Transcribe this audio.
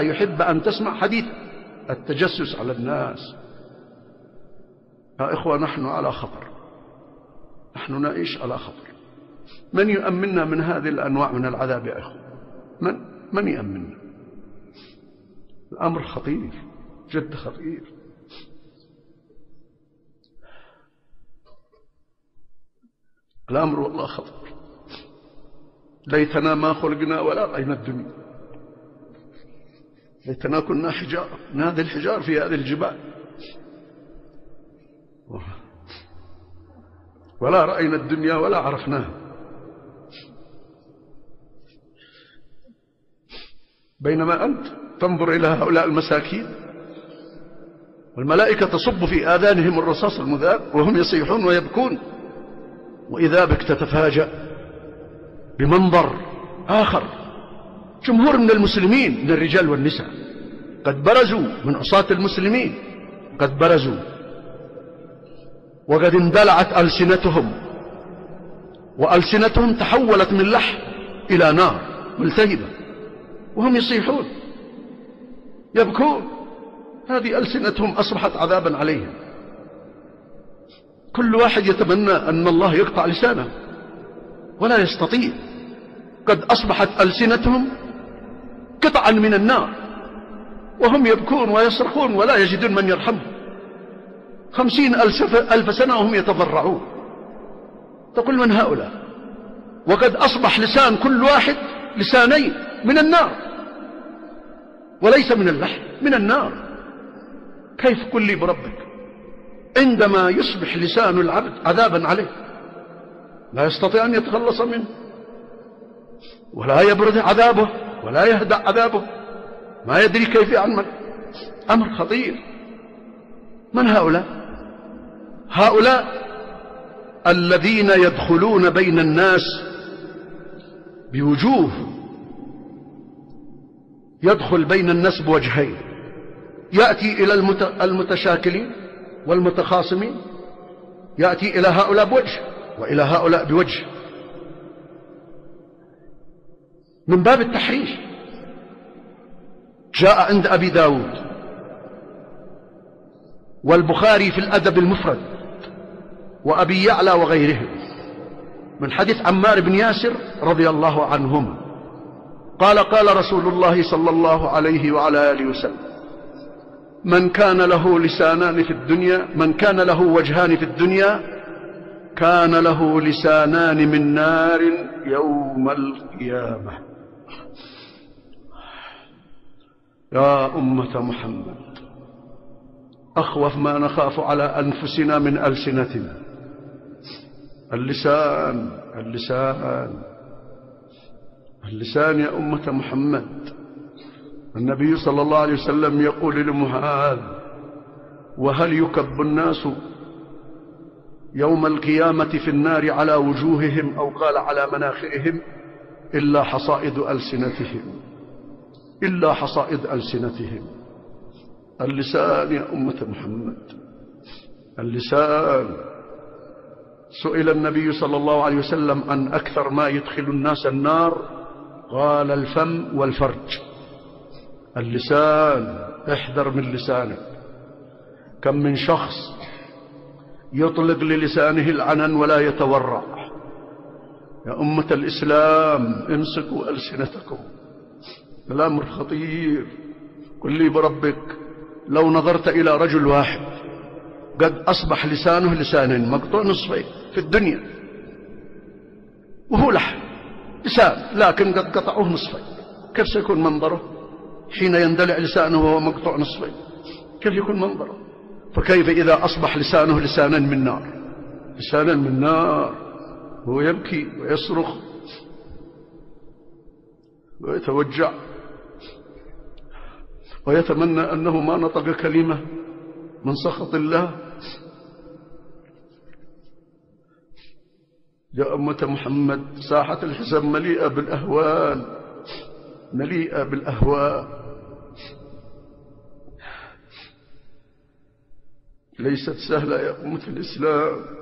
يحب أن تسمع حديث التجسس على الناس. يا إخوة نحن على خطر. نحن نعيش على خطر. من يؤمننا من هذه الأنواع من العذاب يا إخوة؟ من, من يؤمننا؟ الأمر خطير جد خطير. الأمر والله خطر. ليتنا ما خلقنا ولا رأينا الدنيا. ليتنا كنا حجار. نادي الحجار في هذه الجبال. ولا رأينا الدنيا ولا عرفناها. بينما أنت تنظر إلى هؤلاء المساكين والملائكة تصب في آذانهم الرصاص المذاب وهم يصيحون ويبكون. وإذا بك تتفاجأ بمنظر آخر. جمهور من المسلمين من الرجال والنساء. قد برزوا من عصاة المسلمين. قد برزوا. وقد اندلعت ألسنتهم. وألسنتهم تحولت من لحم إلى نار ملتهبة. وهم يصيحون. يبكون. هذه ألسنتهم أصبحت عذابا عليهم. كل واحد يتمنى أن الله يقطع لسانه. ولا يستطيع. قد أصبحت ألسنتهم من النار. وهم يبكون ويصرخون ولا يجدون من يرحمهم خمسين ألف سنة وهم يتضرعون. تقول من هؤلاء؟ وقد أصبح لسان كل واحد لسانين من النار. وليس من اللحم من النار. كيف قل لي بربك؟ عندما يصبح لسان العبد عذابا عليه لا يستطيع أن يتخلص منه ولا يبرد عذابه. ولا يهدأ عذابه ما يدري كيف يعمل. أمر خطير. من هؤلاء؟ هؤلاء الذين يدخلون بين الناس بوجوه. يدخل بين الناس بوجهين يأتي إلى المتشاكلين والمتخاصمين. يأتي إلى هؤلاء بوجه وإلى هؤلاء بوجه. من باب التحريش جاء عند أبي داود. والبخاري في الأدب المفرد. وأبي يعلى وغيرهم من حديث عمار بن ياسر رضي الله عنهما. قال قال رسول الله صلى الله عليه وعلى آله وسلم من كان له لسانان في الدنيا من كان له وجهان في الدنيا كان له لسانان من نار يوم القيامة. يا أمة محمد أخوف ما نخاف على أنفسنا من ألسنتنا. اللسان اللسان اللسان يا أمة محمد. النبي صلى الله عليه وسلم يقول لمعاذ وهل يكب الناس يوم القيامة في النار على وجوههم أو قال على مناخرهم إلا حصائد ألسنتهم؟ إلا حصائد ألسنتهم. اللسان يا أمة محمد. اللسان. سئل النبي صلى الله عليه وسلم عن أكثر ما يدخل الناس النار. قال الفم والفرج. اللسان. احذر من لسانك. كم من شخص يطلق للسانه العنن ولا يتورع. يا أمة الإسلام امسكوا ألسنتكم. الأمر خطير. قل لي بربك لو نظرت إلى رجل واحد قد أصبح لسانه لسانا مقطوع نصفين في الدنيا وهو لحم لسان لكن قد قطعوه نصفين. كيف سيكون منظره حين يندلع لسانه وهو مقطوع نصفين؟ كيف يكون منظره؟ فكيف إذا أصبح لسانه لسانا من نار؟ لسانا من نار هو يبكي ويصرخ ويتوجع. ويتمنى أنه ما نطق كلمة من سخط الله. يا أمة محمد ساحة الحساب مليئة بالأهوال مليئة بالأهواء. ليست سهلة يا أمة الإسلام.